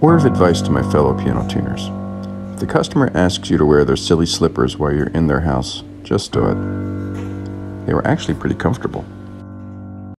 Word of advice to my fellow piano tuners. If the customer asks you to wear their silly slippers while you're in their house, just do it. They were actually pretty comfortable.